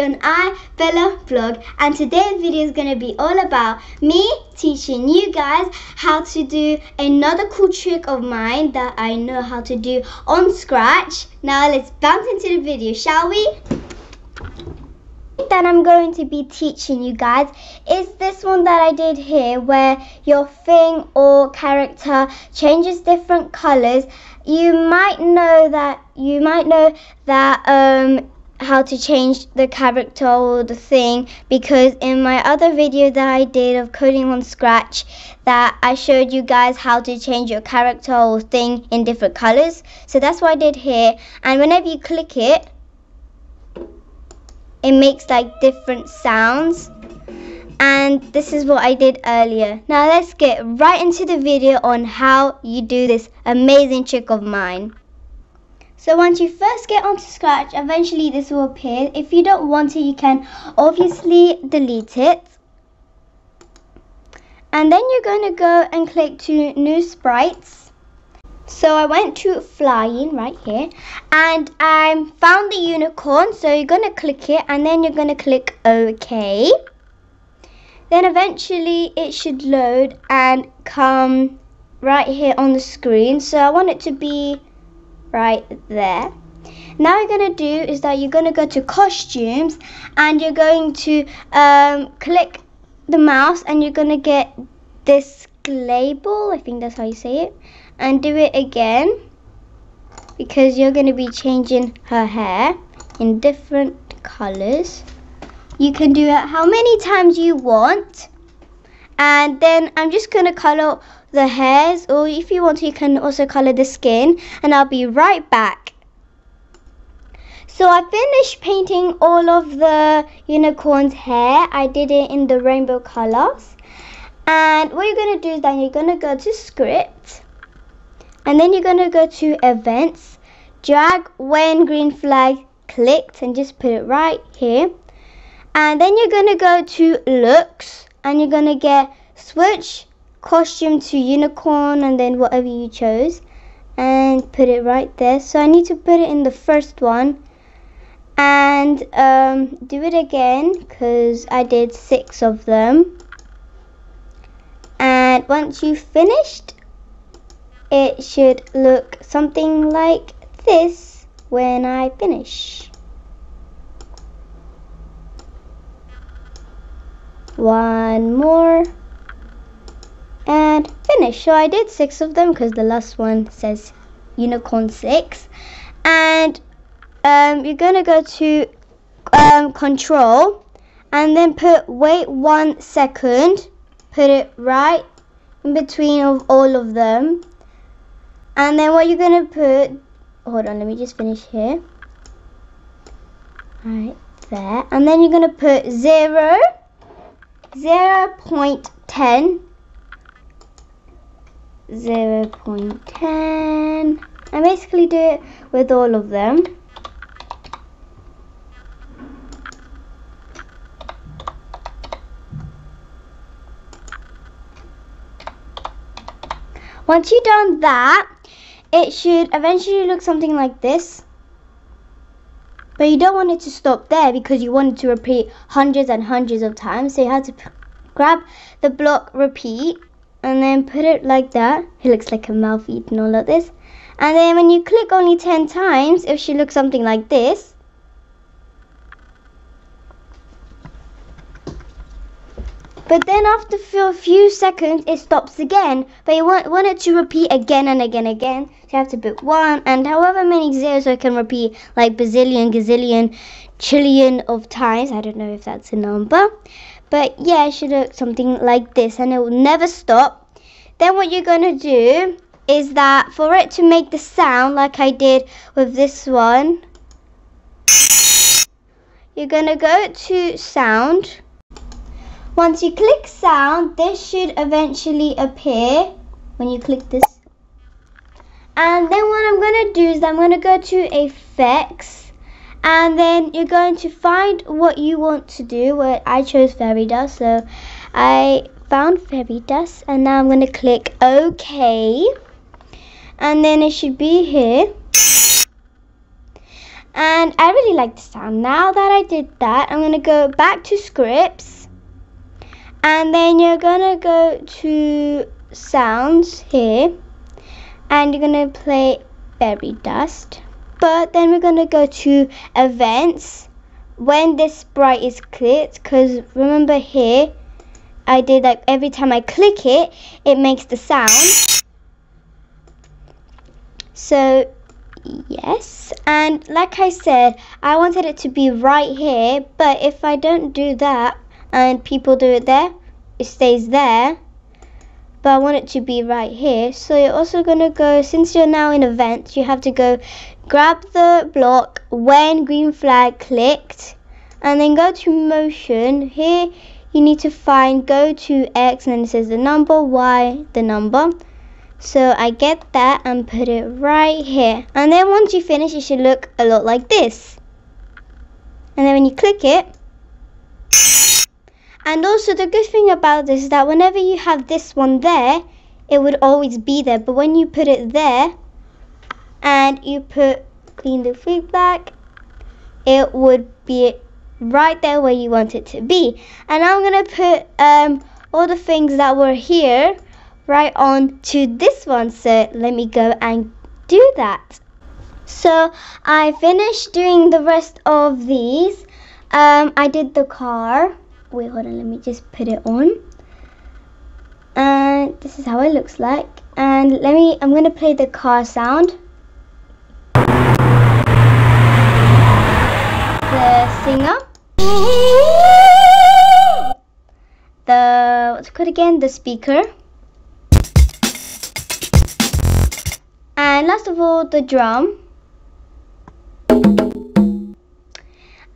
on I Bella Vlog and today's video is going to be all about me teaching you guys how to do another cool trick of mine that I know how to do on Scratch. Now let's bounce into the video, shall we? that I'm going to be teaching you guys is this one that I did here where your thing or character changes different colors you might know that you might know that um how to change the character or the thing because in my other video that I did of coding on scratch that I showed you guys how to change your character or thing in different colors so that's what I did here and whenever you click it it makes like different sounds and this is what I did earlier. Now let's get right into the video on how you do this amazing trick of mine. So once you first get onto Scratch, eventually this will appear. If you don't want it, you can obviously delete it. And then you're going to go and click to New Sprites. So I went to Flying right here and I found the unicorn. So you're going to click it and then you're going to click OK. Then eventually it should load and come right here on the screen. So I want it to be right there. Now you're going to do is that you're going to go to costumes and you're going to um, click the mouse and you're going to get this label. I think that's how you say it. And do it again because you're going to be changing her hair in different colors. You can do it how many times you want. And then I'm just going to color the hairs or if you want to you can also color the skin and I'll be right back. So I finished painting all of the unicorn's hair. I did it in the rainbow colors. And what you're going to do is then you're going to go to script. And then you're going to go to events. Drag when green flag clicked and just put it right here and then you're going to go to looks and you're going to get switch costume to unicorn and then whatever you chose and put it right there. So I need to put it in the first one. And um, do it again because I did six of them. And once you've finished it should look something like this when I finish one more. And finish. So I did six of them because the last one says unicorn six. And um, you're gonna go to um, control and then put wait one second. Put it right in between of all of them. And then what you're gonna put hold on let me just finish here. Right there. And then you're gonna put zero 0 0.10 0 0.10 I basically do it with all of them. Once you've done that it should eventually look something like this but you don't want it to stop there because you want it to repeat hundreds and hundreds of times. So you have to grab the block repeat and then put it like that. It looks like a mouth eating all of this. And then when you click only 10 times, it should look something like this. But then after a few seconds, it stops again. But you want, want it to repeat again and again and again. So you have to put one and however many zeros I can repeat, like bazillion, gazillion, trillion of times. I don't know if that's a number. But yeah, it should look something like this and it will never stop. Then what you're going to do is that for it to make the sound like I did with this one, you're going to go to sound once you click sound, this should eventually appear when you click this. And then what I'm going to do is I'm going to go to effects and then you're going to find what you want to do. Well, I chose fairy dust, so I found fairy dust and now I'm going to click OK. And then it should be here. And I really like the sound. Now that I did that, I'm going to go back to scripts. And then you're to go to sounds here. And you're to play Fairy Dust. But then we're to go to events when this sprite is clicked. Because remember here, I did like every time I click it, it makes the sound. So yes and like I said I wanted it to be right here but if I don't do that and people do it there it stays there but I want it to be right here so you're also gonna go since you're now in events you have to go grab the block when green flag clicked and then go to motion here you need to find go to X and then it says the number Y the number so I get that and put it right here. And then once you finish, it should look a lot like this. And then when you click it, and also the good thing about this is that whenever you have this one there, it would always be there. But when you put it there, and you put clean the feedback, it would be right there where you want it to be. And I'm going to put um, all the things that were here right on to this one. So let me go and do that. So I finished doing the rest of these. Um, I did the car. Wait, hold on. Let me just put it on. And this is how it looks like. And let me, I'm going to play the car sound. The singer. The, what's it called again? The speaker. And last of all, the drum.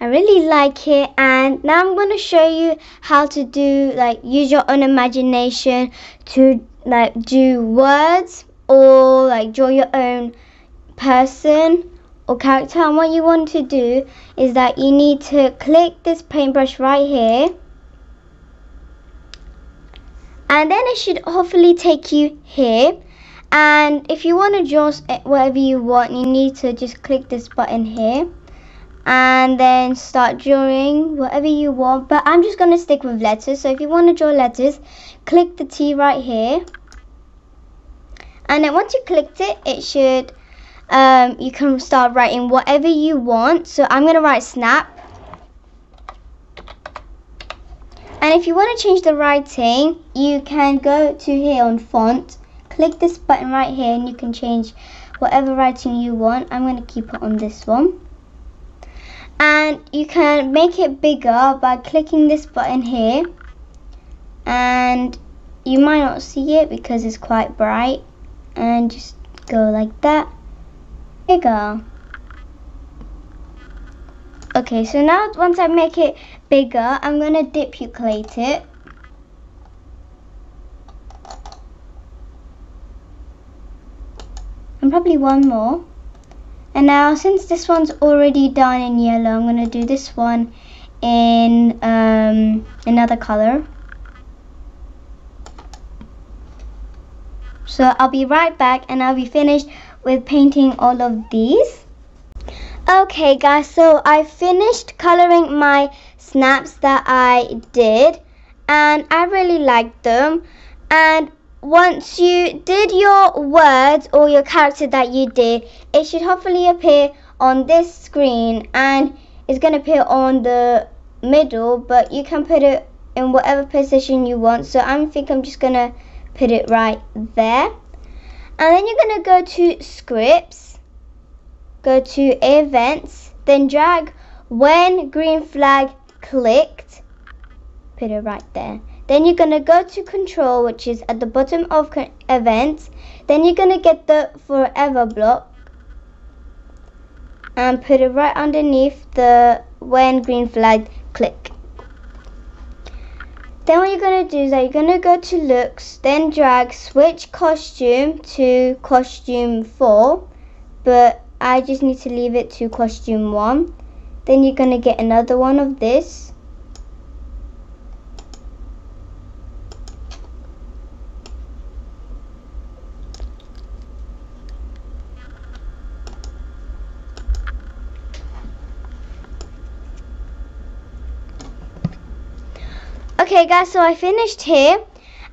I really like it and now I'm going to show you how to do like use your own imagination to like do words or like draw your own person or character. And what you want to do is that you need to click this paintbrush right here. And then it should hopefully take you here. And if you want to draw eh, whatever you want you need to just click this button here and then start drawing whatever you want. But I'm just going to stick with letters. So if you want to draw letters click the T right here. And then once you clicked it it should um, you can start writing whatever you want. So I'm going to write snap. And if you want to change the writing you can go to here on font. Click this button right here and you can change whatever writing you want. I'm going to keep it on this one. And you can make it bigger by clicking this button here. And you might not see it because it's quite bright. And just go like that. Bigger. Okay, so now once I make it bigger, I'm going to duplicate it. and probably one more. And now since this one's already done in yellow, I'm going to do this one in um, another color. So I'll be right back and I'll be finished with painting all of these. Okay guys, so I finished coloring my snaps that I did and I really liked them and once you did your words or your character that you did, it should hopefully appear on this screen and it's going to appear on the middle, but you can put it in whatever position you want. So I think I'm just going to put it right there. And then you're going to go to scripts, go to events, then drag when green flag clicked, put it right there. Then you're going to go to control, which is at the bottom of events. Then you're going to get the forever block and put it right underneath the when green flag click. Then what you're going to do is that you're going to go to looks, then drag switch costume to costume 4, but I just need to leave it to costume 1. Then you're going to get another one of this Okay guys, so I finished here.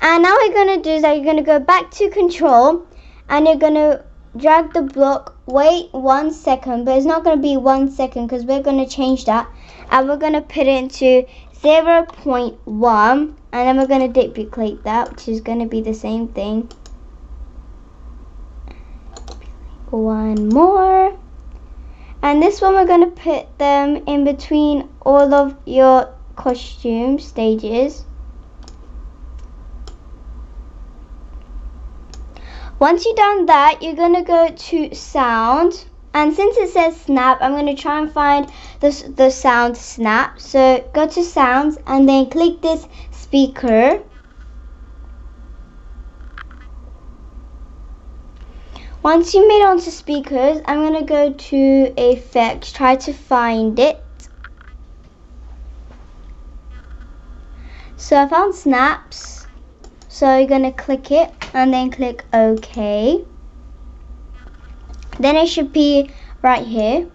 And now you're going to do is that you're going to go back to control and you're going to drag the block, wait one second, but it's not going to be one second because we're going to change that. And we're going to put it into 0 0.1 and then we're going to duplicate that, which is going to be the same thing. One more. And this one we're going to put them in between all of your costume stages. Once you've done that, you're going to go to sound. And since it says snap, I'm going to try and find the, the sound snap. So go to sounds and then click this speaker. Once you made onto speakers, I'm going to go to effects, try to find it. So I found snaps. So you're going to click it and then click OK. Then it should be right here.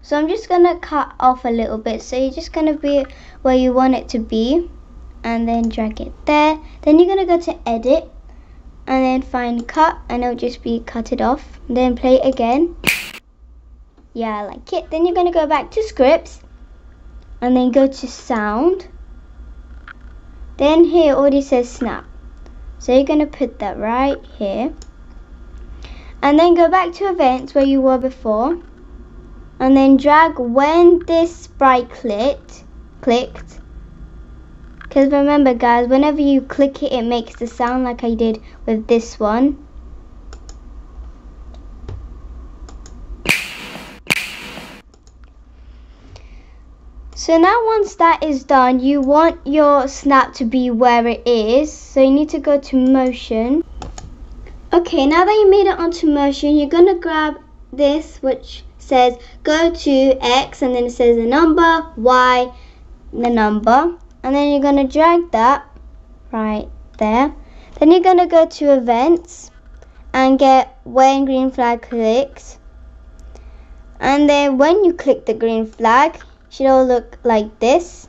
So I'm just going to cut off a little bit. So you're just going to be where you want it to be. And then drag it there. Then you're going to go to edit. And then find cut. And it'll just be cut it off. Then play it again. Yeah, I like it. Then you're going to go back to scripts. And then go to sound. Then here already says snap. So you're going to put that right here. And then go back to events where you were before. And then drag when this sprite clicked, clicked. Because remember guys, whenever you click it, it makes the sound like I did with this one. So now once that is done, you want your snap to be where it is. So you need to go to motion. Okay, now that you made it onto motion, you're going to grab this which says go to X and then it says the number, Y, the number. And then you're going to drag that right there. Then you're going to go to events and get when green flag clicks. And then when you click the green flag, should all look like this.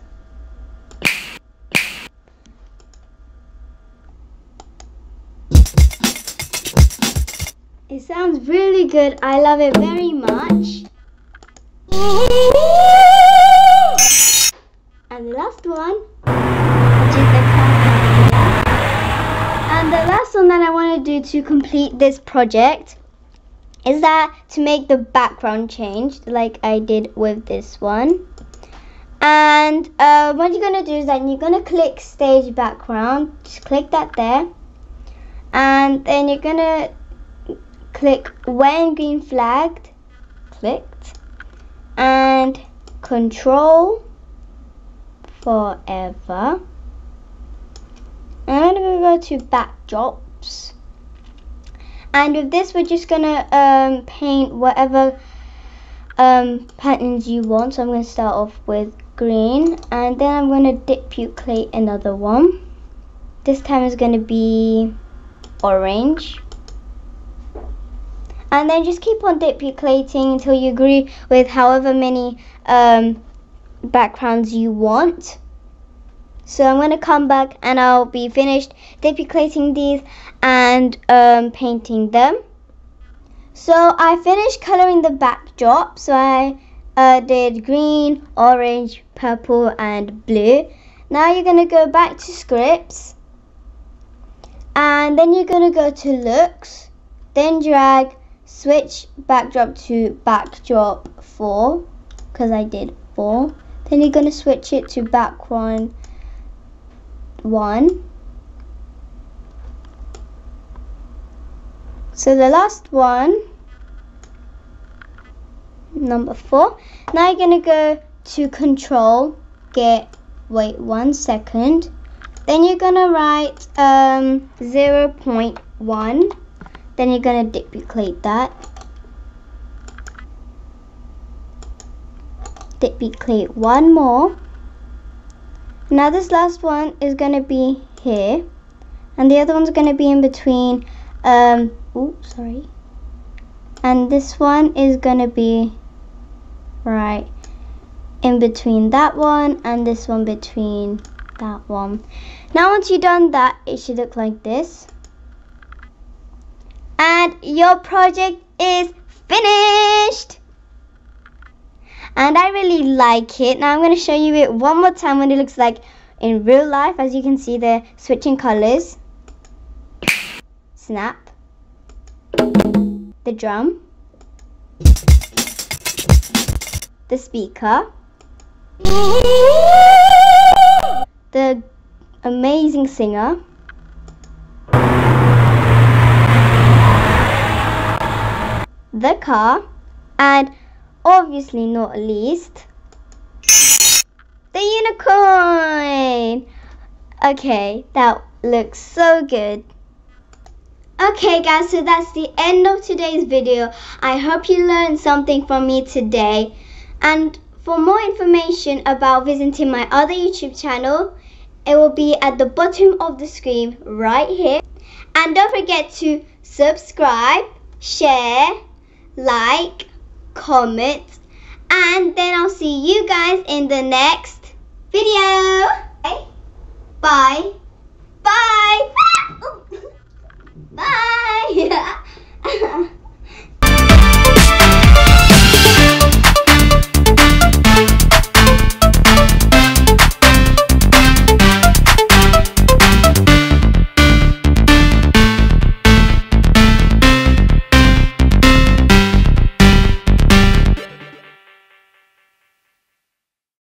It sounds really good. I love it very much. And the last one, And the last one that I want to do to complete this project is that to make the background change like I did with this one. And uh, what you're going to do is then you're going to click stage background. Just click that there. And then you're going to click when green flagged. Clicked. And control forever. And I'm going to go to backdrops. And with this, we're just going to um, paint whatever um, patterns you want. So I'm going to start off with green and then I'm going to duplicate another one. This time is going to be orange. And then just keep on duplicating until you agree with however many um, backgrounds you want. So I'm going to come back and I'll be finished duplicating these and um, painting them. So I finished coloring the backdrop. So I uh, did green, orange, purple and blue. Now you're going to go back to scripts and then you're going to go to looks, then drag switch backdrop to backdrop 4 because I did 4. Then you're going to switch it to background 1. So the last one number four. Now you're to go to control, get, wait one second. Then you're to write um, 0 0.1. Then you're to duplicate that. Duplicate one more. Now this last one is to be here. And the other one's to be in between. Um, oh, sorry. And this one is to be right in between that one and this one between that one. Now once you've done that, it should look like this. And your project is finished! And I really like it. Now I'm going to show you it one more time what it looks like in real life. As you can see, they're switching colors. Snap. The drum. The speaker. The amazing singer. The car. And obviously not least, the unicorn. Okay, that looks so good. Okay guys, so that's the end of today's video. I hope you learned something from me today. And for more information about visiting my other YouTube channel, it will be at the bottom of the screen right here. And don't forget to subscribe, share, like, comment, and then I'll see you guys in the next video. Bye. Bye. Bye. Bye.